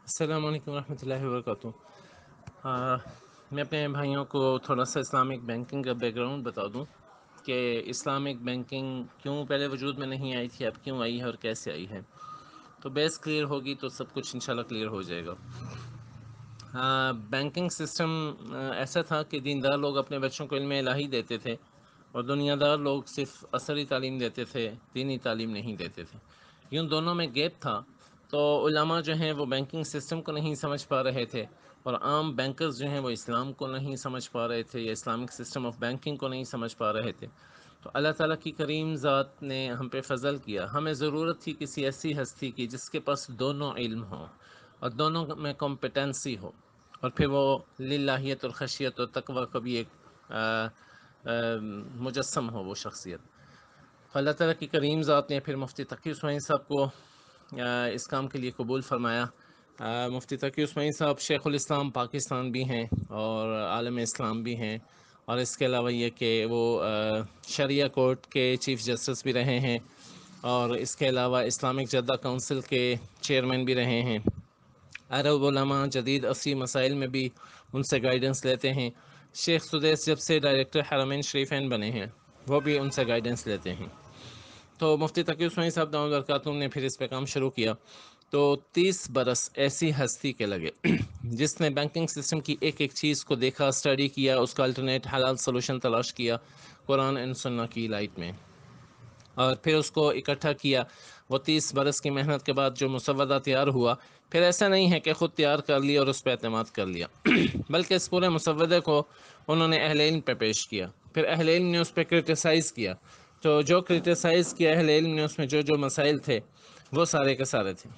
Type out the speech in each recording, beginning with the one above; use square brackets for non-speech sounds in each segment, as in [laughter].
अस्सलाम वालेकुम रहमतुल्लाहि व बरकातुहू। आ, मैं अपने भाइयों को थोड़ा सा इस्लामिक बैंकिंग का बैकग्राउंड बता दूँ कि इस्लामिक बैंकिंग क्यों पहले वजूद में नहीं आई थी अब क्यों आई है और कैसे आई है। तो बेस क्लियर होगी तो सब कुछ इंशाल्लाह क्लियर हो जाएगा। बैंकिंग सिस्टम ऐसा था कि दीनदार लोग अपने बच्चों को इल्म इलाही देते थे और दुनियादार लोग सिर्फ़ असरी तालीम देते थे दीनी तालीम नहीं देते थे। यूँ दोनों में गैप था तो उलमा जो हैं वो बैंकिंग सिस्टम को नहीं समझ पा रहे थे और आम बैंकर्स जो हैं वो इस्लाम को नहीं समझ पा रहे थे या इस्लामिक सिस्टम ऑफ़ बैंकिंग को नहीं समझ पा रहे थे। तो अल्लाह ताला की करीम ज़ात ने हम पे फजल किया। हमें ज़रूरत थी किसी ऐसी हस्ती की जिसके पास दोनों इल्म हो और दोनों में कॉम्पिटेंसी हो। और फिर वो लाहियत और खशियत और तकवा का भी एक मुजस्म हो वो शख्सियत। अल्लाह ताला की करीम ज़ात ने फिर मुफ्ती तकी साहब को इस काम के लिए कबूल फरमाया। मुफ्ती तकी उसमानी साहब शेख़ुलस्लाम पाकिस्तान भी हैं और आलम इस्लाम भी हैं। और इसके अलावा ये कि वो शरिया कोर्ट के चीफ़ जस्टिस भी रहे हैं और इसके अलावा इस्लामिक जद्दा काउंसिल के चेयरमैन भी रहे हैं। अरब जदीद असी मसाइल में भी उनसे गाइडेंस लेते हैं। शेख सुदेश जब से डायरेक्टर हरमैन शरीफैन बने हैं, वो भी उनसे गाइडेंस लेते हैं। तो मुफ्ती तकी उसमानी साहब दामद ने फिर इस पर काम शुरू किया। तो तीस बरस ऐसी हस्ती के लगे, [clears throat] जिसने बैंकिंग सिस्टम की एक एक चीज़ को देखा स्टडी किया, उसका अल्टरनेट हलाल सोलूशन तलाश किया, कुरान एंड सुन्ना की लाइट में। और फिर उसको इकट्ठा किया। वो तीस बरस की मेहनत के बाद जो मुसवदा तैयार हुआ, फिर ऐसा नहीं है कि ख़ुद तैयार कर लिया और उस पर अतमाद कर लिया। [clears throat] बल्कि इस पूरे मुसवदे को उन्होंने अहल पे पेश किया। फिर अहल ने उस पर क्रिटिसाइज़ किया। तो जो क्रिटिसाइज़ किया अहल इल्म ने उसमें जो जो मसाइल थे, वो सारे के सारे थे।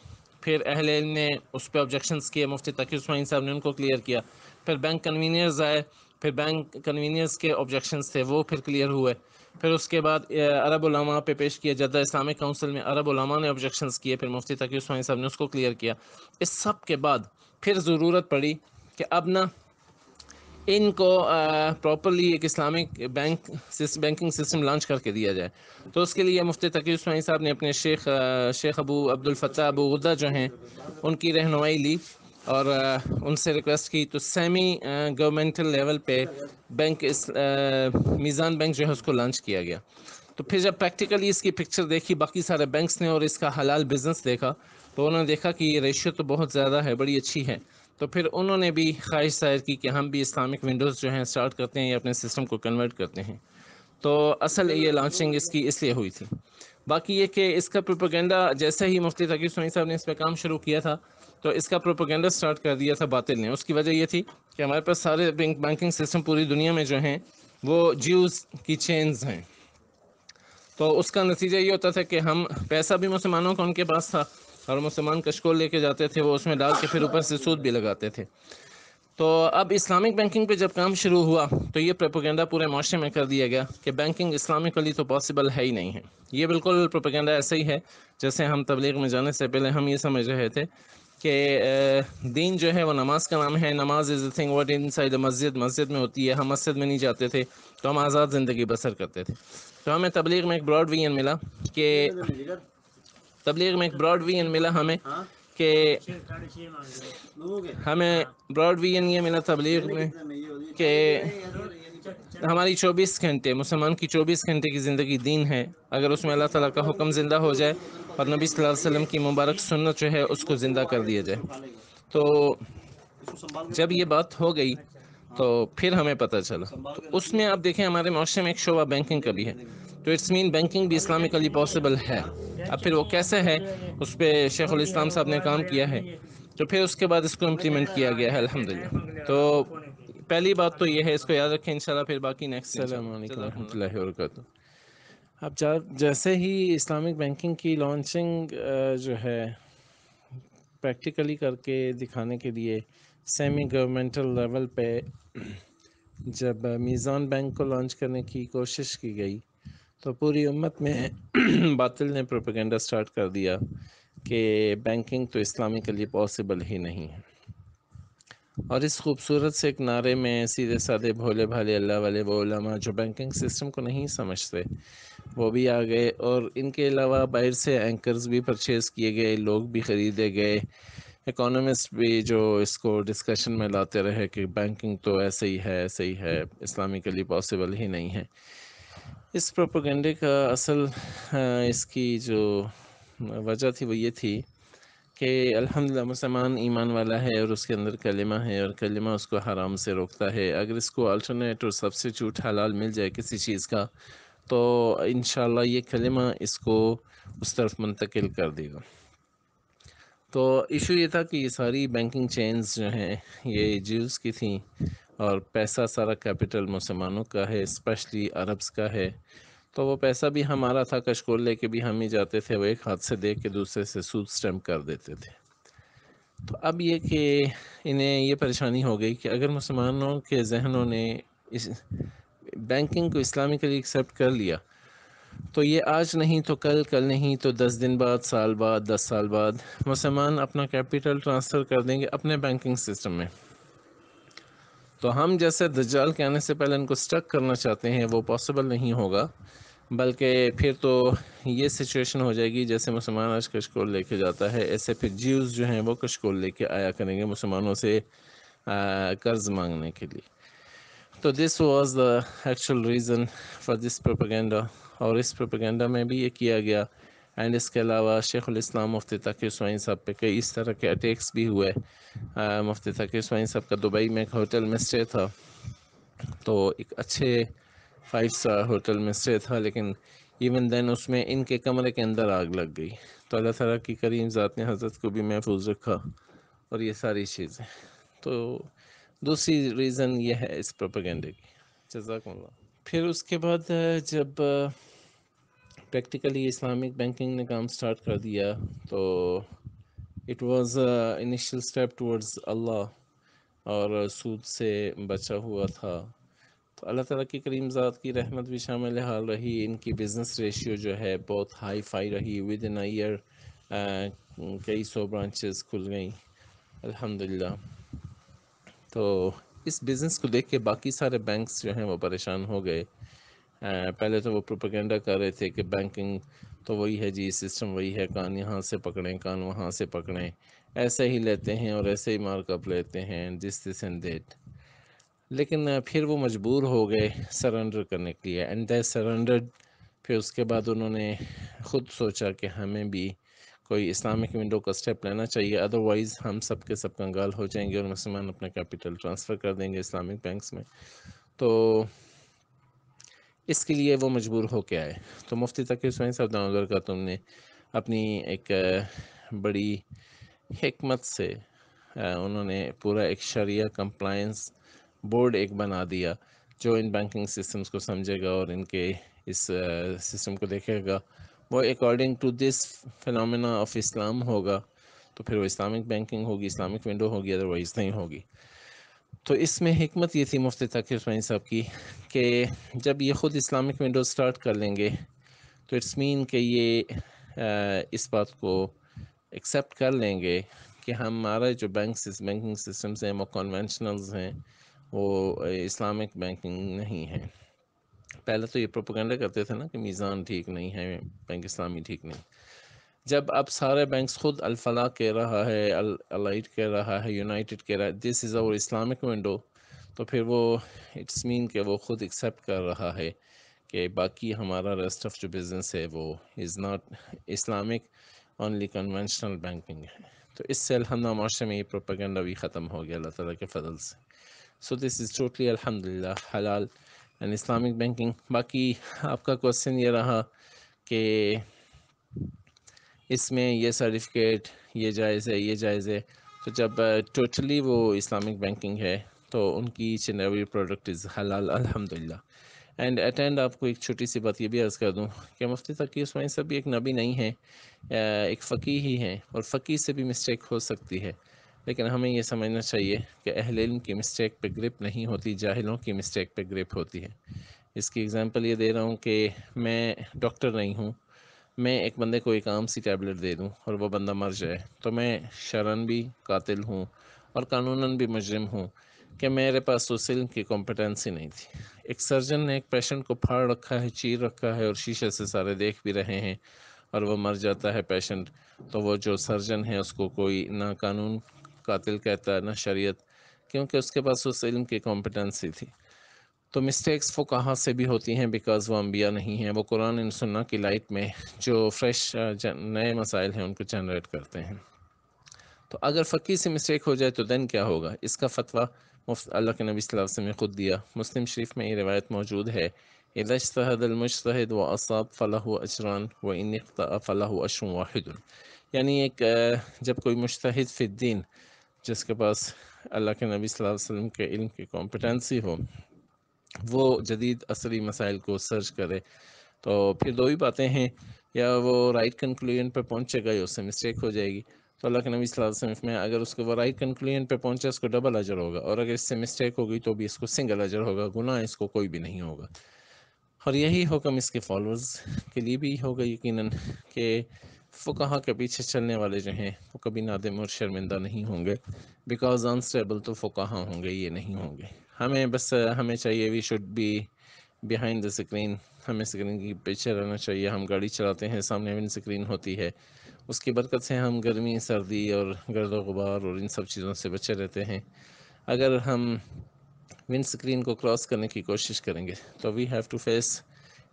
फिर अहल इल्म ने उस पर ऑब्जेक्शंस किए, मुफ्ती तकी उस्मानी साहब ने उनको क्लियर किया। फिर बैंक कन्वीनियर्स आए, फिर बैंक कन्वीनियर्स के ऑब्जेक्शंस थे, वो फिर क्लियर हुए। फिर उसके बाद अरब उलमा पे पेश किया, जद्दा इस्लामिक काउंसिल में अरब उलमा ने ऑब्जेक्शंस किए, फिर मुफ्ती तकी उस्मानी साहब ने उसको क्लियर किया। इस सब के बाद फिर ज़रूरत पड़ी कि अब ना इनको प्रॉपरली एक Islamic bank banking system launch करके दिया जाए। तो उसके लिए मुफ्ती तकी उस्मानी साहब ने अपने शेख शेख अबू, अब्दुल फ़त्ता अबू गुद्दा जो हैं, उनकी रहनुमाई ली और उनसे रिक्वेस्ट की तो सेमी गवर्नमेंटल लेवल पे बैंक इस मीज़ान बैंक जो है उसको लॉन्च किया गया। तो फिर जब प्रैक्टिकली इसकी पिक्चर देखी, बाकी सारे बैंक्स ने और इसका हलाल बिज़नेस देखा तो उन्होंने देखा कि ये रेशियो तो बहुत ज़्यादा है, बड़ी अच्छी है। तो फिर उन्होंने भी ख्वाहिश ज़ाहिर की कि हम भी इस्लामिक विंडोज़ जो हैं स्टार्ट करते हैं या अपने सिस्टम को कन्वर्ट करते हैं। तो असल ये लॉन्चिंग इसकी इसलिए हुई थी। बाकी ये कि इसका प्रोपोगेंडा जैसे ही मुफ्ती तकी सोनी साहब ने इस पर काम शुरू किया था तो इसका प्रोपोगेंडा स्टार्ट कर दिया था बातिल ने। उसकी वजह ये थी कि हमारे पास सारे बैंक बैंकिंग सिस्टम पूरी दुनिया में जो हैं, वो ज्यूज़ की चेन्स हैं। तो उसका नतीजा ये होता था कि हम पैसा भी मुसलमानों का उनके पास था और मुसलमान कशकोल लेके जाते थे, वो उसमें डाल के फिर ऊपर से सूद भी लगाते थे। तो अब इस्लामिक बैंकिंग पे जब काम शुरू हुआ तो ये प्रोपोगेंडा पूरे माशरे में कर दिया गया कि बैंकिंग इस्लामिकली तो पॉसिबल है ही नहीं है। ये बिल्कुल प्रोपोगेंडा ऐसा ही है, जैसे हम तबलीग में जाने से पहले हम ये समझ रहे थे कि दीन जो है वो नमाज़ का नाम है। नमाज़ is thing what inside मस्जिद। मस्जिद में होती है, हम मस्जिद में नहीं जाते थे तो हम आज़ाद ज़िंदगी बसर करते थे। तो हमें तबलीग में एक ब्रॉड विजन मिला कि तबलीग में एक ब्रॉड विजन मिला हमें कि हमें ब्रॉड विजन ये मिला तबलीग में कि हमारी 24 घंटे मुसलमान की 24 घंटे की ज़िंदगी दीन है। अगर उसमें अल्लाह ताला का हुक्म ज़िंदा हो जाए और नबी सल्लल्लाहु अलैहि वसल्लम की मुबारक सुन्नत जो है उसको ज़िंदा कर दिया जाए। तो जब ये बात हो गई तो फिर हमें पता चला। तो उसमें आप देखें हमारे माशरे में एक शोबा बैंकिंग का भी है। तो इट्स मीन बैंकिंग भी इस्लामिकली पॉसिबल है। अब फिर वो कैसे है उस पर शेख इस्लाम साहब ने काम किया है। तो फिर उसके बाद इसको इम्प्लीमेंट किया गया है अलहमदिल्ला तो पहली बात तो ये है इसको याद रखें इंशाल्लाह फिर बाकी नेक्स्ट रहमतुल्लाहि व अब जैसे ही इस्लामिक बैंकिंग की लॉन्चिंग जो है प्रैक्टिकली करके दिखाने के लिए सेमी गवर्नमेंटल लेवल पे जब मीज़ान बैंक को लॉन्च करने की कोशिश की गई तो पूरी उम्मत में [clears throat] बातिल ने प्रोपेगेंडा स्टार्ट कर दिया कि बैंकिंग तो इस्लामिकली पॉसिबल ही नहीं है। और इस खूबसूरत से एक नारे में सीधे साधे भोले भाले अल्लाह वाले वो उलमा जो बैंकिंग सिस्टम को नहीं समझते, वो भी आ गए और इनके अलावा बाहर से एंकर्स भी परचेज़ किए गए, लोग भी ख़रीदे गए। इकोनॉमिस्ट भी जो इसको डिस्कशन में लाते रहे कि बैंकिंग तो ऐसे ही है, ऐसे ही है इस्लामिकली पॉसिबल ही नहीं है। इस प्रोपोगंडे का असल इसकी जो वजह थी वो ये थी कि अल्हम्दुलिल्लाह मुसलमान ईमान वाला है और उसके अंदर कलिमा है और कलिमा उसको हराम से रोकता है। अगर इसको अल्टरनेट और सबसे सब्सिट्यूट हलाल मिल जाए किसी चीज़ का तो इन ये कलिमा इसको उस तरफ़ मुंतकिल कर देगा। तो इशू ये था कि ये सारी बैंकिंग चेन्स जो हैं, ये ज्यूज़ की थी और पैसा सारा कैपिटल मुसलमानों का है स्पेशली अरब्स का है। तो वो पैसा भी हमारा था कशकोल लेके भी हम ही जाते थे, वो एक हाथ से दे के दूसरे से सूद स्टैम्प कर देते थे। तो अब ये कि इन्हें ये परेशानी हो गई कि अगर मुसलमानों के जहनों ने इस बैंकिंग को इस्लामिकली एक्सेप्ट कर लिया तो ये आज नहीं तो कल कल नहीं तो दस दिन बाद, साल बाद, दस साल बाद। मुसलमान अपना कैपिटल ट्रांसफ़र कर देंगे अपने बैंकिंग सिस्टम में। तो हम जैसे दज्जाल के आने से पहले इनको स्टक करना चाहते हैं, वो पॉसिबल नहीं होगा। बल्कि फिर तो ये सिचुएशन हो जाएगी, जैसे मुसलमान आज कशकोल लेके जाता है, ऐसे फिर ज्यूज़ जो हैं वो कशकोल लेके आया करेंगे मुसलमानों से कर्ज़ मांगने के लिए। तो this was the actual reason for this propaganda और इस प्रोपेगेंडा में भी ये किया गया। एंड इसके अलावा शेख शेख़ुलस्लाम मुफ्ती तकी उसवाइन साहब पे कई इस तरह के अटैक्स भी हुए। मुफ्ती तकी उसवाइन साहब का दुबई में एक होटल में स्टे था। तो एक अच्छे फाइव स्टार होटल में स्टे था, लेकिन इवन देन उसमें इनके कमरे के अंदर आग लग गई। तो अल्लाह ताला की करीम ज़ात ने हज़रत को भी महफूज रखा और ये सारी चीज़ें। तो दूसरी रीज़न ये है इस प्रोपेगेंडे की। जजाकल्ला फिर उसके बाद, जब प्रैक्टिकली इस्लामिक बैंकिंग ने काम स्टार्ट कर दिया तो it was initial step towards Allah और सूद से बचा हुआ था। तो अल्लाह ताला की करीम ज़ात की रहमत भी शामिल हाल रही इनकी बिज़नेस रेशियो जो है बहुत हाई फाई रही। विद इन ईयर कई सौ ब्रांचेस खुल गई। अल्हम्दुलिल्लाह। तो इस बिज़नेस को देख के बाकी सारे बैंक्स जो हैं वो परेशान हो गए। पहले तो वो प्रोपेगेंडा कर रहे थे कि बैंकिंग तो वही है जी सिस्टम वही है, कान यहाँ से पकड़ें, कान वहाँ से पकड़ें। ऐसे ही लेते हैं और ऐसे ही मार्कअप लेते हैं दिस दिस एंड देट लेकिन फिर वो मजबूर हो गए सरेंडर करने के लिए। एंड दे सरेंडर्ड फिर उसके बाद उन्होंने ख़ुद सोचा कि हमें भी कोई इस्लामिक विंडो का स्टेप लेना चाहिए। अदरवाइज़ हम सब के सब कंगाल हो जाएँगे और मुसलमान अपना कैपिटल ट्रांसफ़र कर देंगे इस्लामिक बैंक्स में। तो इसके लिए वो मजबूर हो के आए। तो मुफ्ती तक हुसैन साहब, दामोदर का तुमने अपनी एक बड़ी हमत से उन्होंने पूरा एक शरिया कंप्लायंस बोर्ड एक बना दिया, जो इन बैंकिंग सिस्टम्स को समझेगा और इनके इस सिस्टम को देखेगा। वो according to this phenomena of Islam होगा तो फिर वो इस्लामिक बैंकिंग होगी इस्लामिक विंडो होगी अदरवाइज़ नहीं होगी। तो इसमें हमत ये थी मुफ्ती तकीर उसमानी साहब की कि जब ये ख़ुद इस्लामिक विंडो स्टार्ट कर लेंगे तो इट्स मीन कि ये इस बात को एक्सेप्ट कर लेंगे कि हमारा जो बैंक बैंकिंग सिस्टम्स हैं, वो कन्वेंशनल्स हैं, वो इस्लामिक बैंकिंग नहीं है। पहले तो ये प्रोपोगंडा करते थे ना कि मीज़ान ठीक नहीं है, बैंक इस्लामी ठीक नहीं। जब अब सारे बैंक्स खुद अल्फला कह रहा है अलाइट कह रहा है यूनाइटेड कह रहा है this is our Islamic window तो फिर वो इट्स मीन के वो खुद एक्सेप्ट कर रहा है कि बाकी हमारा रेस्ट ऑफ़ जो बिज़नेस है वो is not Islamic only conventional banking है। तो इससे अलहमद माशरे में ये प्रोपागेंडा भी ख़त्म हो गया, अल्लाह ताला के फजल से। सो दिस इज़ टोटली अल्हम्दुलिल्लाह, हलाल एंड इस्लामिक बैंकिंग बाकी आपका क्वेश्चन ये रहा कि इसमें ये सर्टिफिकेट ये जायज़ है, ये जायज़ है। तो जब टोटली वो इस्लामिक बैंकिंग है तो उनकी each and every product is halal अल्हम्दुलिल्लाह एंड एट एंड आपको एक छोटी सी बात ये भी अर्ज़ कर दूँ कि मुफ्ती तकी उस्मानी सब भी एक नबी नहीं है एक फ़की ही हैं और फ़की से भी मिस्टेक हो सकती है। लेकिन हमें यह समझना चाहिए कि अहल इल्म की मिस्टेक पे ग्रिप नहीं होती, जाहिलों की मिस्टेक पे ग्रिप होती है। इसकी एग्ज़ाम्पल ये दे रहा हूँ कि मैं डॉक्टर नहीं हूँ मैं एक बंदे को एक आम सी टैबलेट दे दूँ और वह बंदा मर जाए तो मैं शरण भी कातिल हूँ और कानूनन भी मुजरम हूँ कि मेरे पास तो सिल्म की कॉम्पिटेंसी नहीं थी। एक सर्जन ने एक पेशेंट को फाड़ रखा है, चीर रखा है और शीशे से सारे देख भी रहे हैं और वह मर जाता है पेशेंट तो वो जो सर्जन है उसको कोई ना कानून कातिल कहता है, ना शरीयत, क्योंकि उसके पास उस इल्म की कॉम्पिटेंसी थी। तो मिस्टेक्स वो कहाँ से भी होती हैं बिकॉज़ वो अम्बिया नहीं हैं। वो कुरान इन सुन्ना की लाइट में जो फ्रेश नए मसाइल हैं उनको जनरेट करते हैं। तो अगर फ़कीर से मिस्टेक हो जाए तो देन क्या होगा? इसका फतवा मुफ़्त, अल्लाह के नबी सल्लल्लाहु अलैहि वसल्लम ने ख़ुद दिया। मुस्लिम शरीफ में ये रिवायत मौजूद है इदशतहदलमशतहद व असाब फ़लाह अजरान व इन फ़लाह अशर वाहिद यानी एक जब कोई मुश्तहिद फ़िद्दीन, जिसके पास अल्लाह के नबी वसल्लम के इल्म की कॉम्पिटेंसी हो वो जदीद असली मसाइल को सर्च करे। तो फिर दो ही बातें हैं, या वो राइट कंक्लूजन पर पहुंचेगा या उससे मिस्टेक हो जाएगी। तो अल्लाह के नबी वसल्लम में अगर उसको वो राइट कंक्लूजन पे पहुँचे, उसको डबल अजर होगा, और अगर इससे मिस्टेक होगी तो भी इसको सिंगल अजर होगा, गुनाह इसको कोई भी नहीं होगा। और यही हुक्म इसके फॉलोअर्स के लिए भी होगा, यकीनन कि फ़ुकहा के पीछे चलने वाले जो हैं, वो कभी नादिम और शर्मिंदा नहीं होंगे बिकॉज़ अनस्टेबल तो फ़ुकहा होंगे, ये नहीं होंगे। हमें बस, हमें चाहिए we should be behind the screen हमें स्क्रीन की पीछे रहना चाहिए। हम गाड़ी चलाते हैं, सामने विंड स्क्रीन होती है। उसकी बरकत से हम गर्मी, सर्दी और गर्द गुबार और इन सब चीज़ों से बचे रहते हैं। अगर हम विंड स्क्रीन को क्रॉस करने की कोशिश करेंगे तो we have to face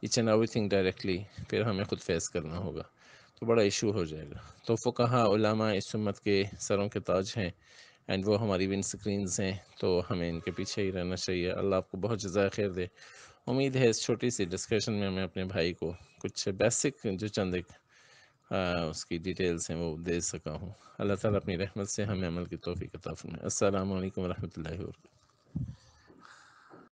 each and everything directly फिर हमें खुद फेस करना होगा। तो बड़ा इशू हो जाएगा। तो फ़ुकहा इस उम्मत के सरों के ताज हैं। एंड वो हमारी विन स्क्रीनस हैं तो हमें इनके पीछे ही रहना चाहिए। अल्लाह आपको बहुत जजा खैर दे। उम्मीद है इस छोटी सी डिस्कशन में मैं अपने भाई को कुछ बेसिक जो चंद एक उसकी डिटेल्स हैं वो दे सका हूँ। अल्लाह ताला अपनी रहमत से हमें अमल की तोफ़ी कता में असल वरहमल व